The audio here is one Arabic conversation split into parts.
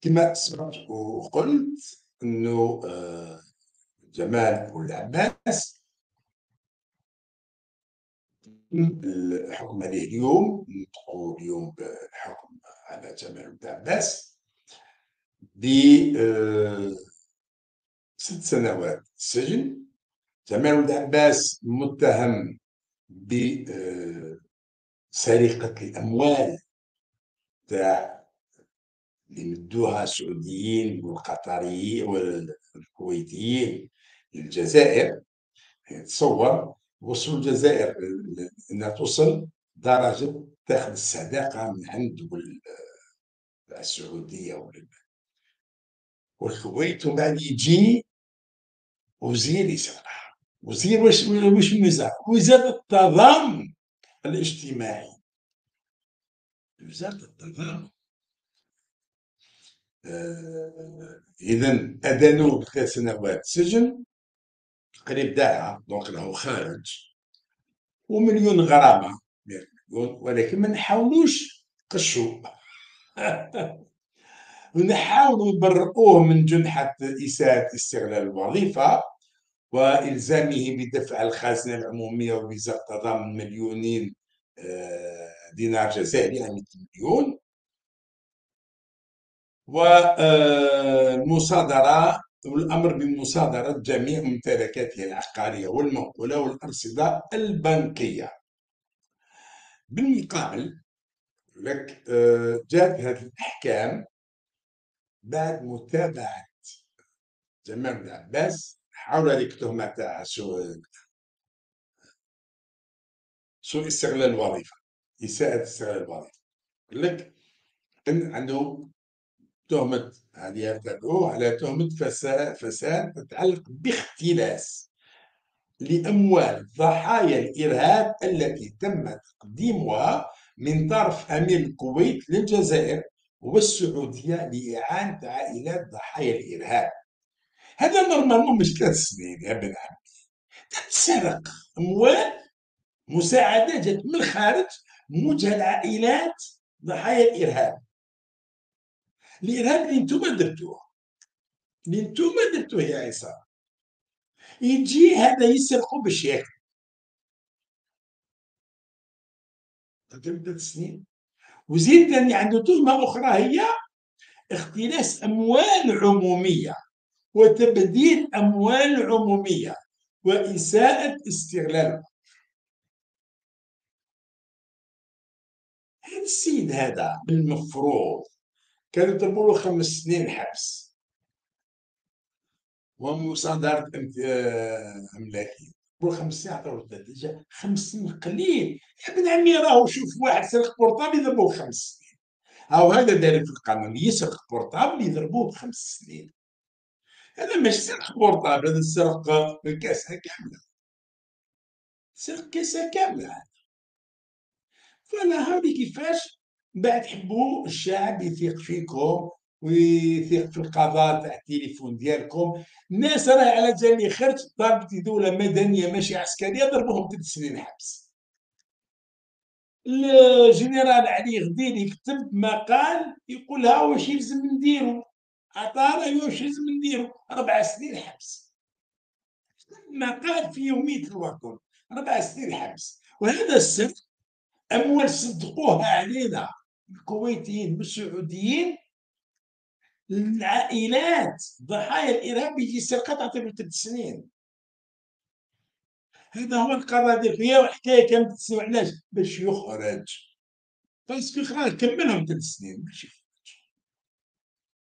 كما سبقت وقلت أنه آه، جمال بن العباس الحكم عليه اليوم نطقوا اليوم بالحكم على جمال بن العباس ب آه، ست سنوات سجن. جمال بن العباس متهم بسرقة آه، الأموال تاع اللي مدوها السعوديين والقطريين والكويتيين للجزائر. تصور وصلوا الجزائر انها توصل درجة تاخذ الصداقة من عند السعودية والكويت. ومن بعد يجي وزير يسرقها. وزير واش واش الميزان وزاره التضامن الاجتماعي. وزاره التضامن. اذا ادانوه بثلاث سنوات سجن قريب داعة دونك راهو خارج. ومليون غرامة ولكن ما نحاولوش قشو ونحاولوا نبرئوه من جنحة إساءة استغلال الوظيفة وإلزامه بدفع الخزنة العمومية ووزارة تضامن مليونين آه، دينار جزائري يعني مليون. والمصادرة والأمر بمصادرة جميع ممتلكاته العقارية والمنقولة والأرصدة البنكية. بالمقابل لك آه، جاءت هذه الأحكام بعد متابعة جمال بن عباس حول هذيك التهمة تاع سوء سوء استغلال الوظيفة إساءة استغلال الوظيفة. لك عنده تهمة هذه يرتدعوه على تهمة فساد تتعلق باختلاس لأموال ضحايا الإرهاب التي تم تقديمها من طرف أمير الكويت للجزائر والسعودية لإعانة عائلات ضحايا الإرهاب. هذا نورمالمون مش ثلاث سنين يا بن عمي تتسرق أموال مساعدة جات من الخارج موجهة لعائلات ضحايا الإرهاب. الارهاب اللي نتوما درتوه. اللي درتوه يا عيسى. يجي هذا يسرقوا باش ياكل ثلاث سنين. وزيد ثاني عنده تهمه أخرى هي اختلاس أموال عمومية وتبذير أموال عمومية وإساءة استغلالها هذا السيد هذا المفروض كانوا يطلبوا له خمس سنين حبس. ومصادرة أملاكية. يقول خمس سنين عطاو ثلاثة خمس سنين قليل. ابن عمي راهو شوف واحد سرق portable يضربوه خمس سنين. هاو هذا دار في القانون. يسرق portable يضربوه بخمس سنين. هذا مش سرق portable هذا سرق caisse كاملة سرق caisse كاملة هذا. فلا هذه كيفاش بعد حبوا الشعب يثيق فيكم ويثيق في القضاء تاع التليفون ديالكم. الناس راهي على جالي خرج ضربت دولة مدنية ماشي عسكرية ضربوهم ثلاث سنين حبس. الجنرال علي غدير يكتب مقال يقول ها واش يلزم نديرو. عطانا واش يلزم نديرو. أربع سنين حبس. مقال في يومية الوطن أربع سنين حبس. وهذا السر أموال صدقوها علينا. الكويتيين والسعوديين العائلات ضحايا الارهاب يجي سرقه تعطيهم ثلاث سنين. هذا هو القرار ديالك هي حكايه ثلاث سنين علاش؟ باش يخرج. parce que خلاص كملهم ثلاث سنين باش يخرج.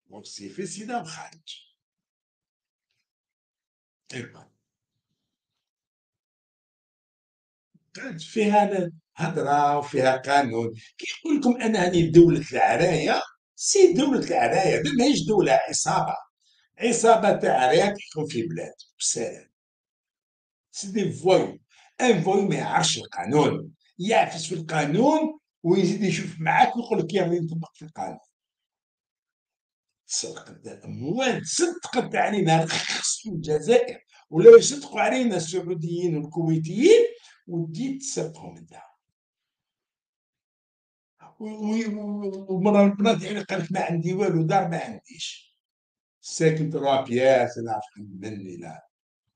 donc سي في سيدا وخارج كانت فيها هضرة وفيها قانون. كيقول لكم أن هذه دولة العرايه سي دولة العرايه ماهيش دولة عصابة. عصابة تاع عرايه كيكون في بلاد. بسلام سي دي فوي ان فوي ما يعرفش القانون يعفس في القانون ويزيد يشوف معاك ويقول لك يا ينطبق في القانون. سرقت الاموال صدقت علينا في الجزائر. ولا يصدقوا علينا السعوديين والكويتيين وديت تسرقهم انت ومرة من يعني قال لك ما عندي والو دار ما عنديش. ساكن تروا بياس لا مني لا.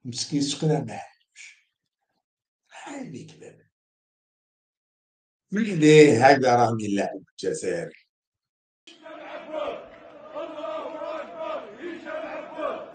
مسكين سكنه ما عندوش هاي كلام من ليه هذا راه من اللاعب الجزائري الله اكبر الله اكبر